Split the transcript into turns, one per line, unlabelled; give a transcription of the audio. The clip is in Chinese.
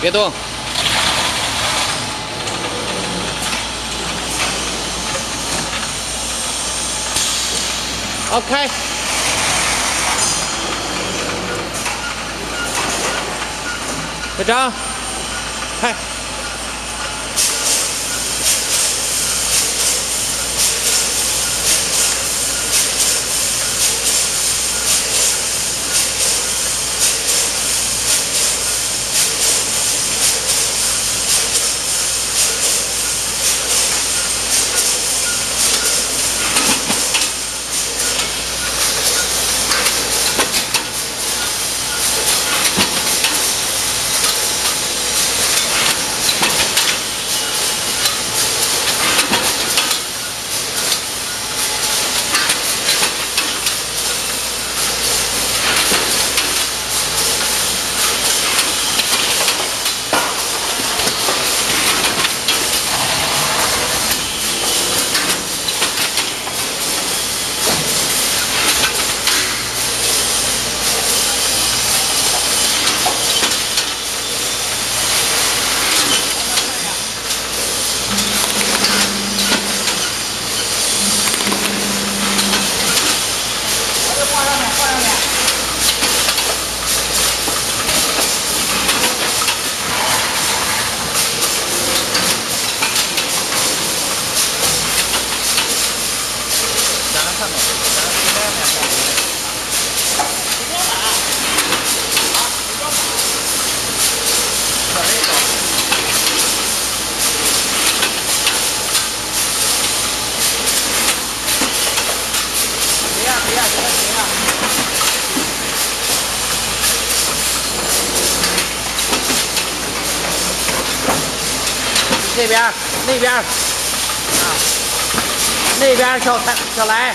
别动。OK。小张，开。这边，那边，啊，那边小小来。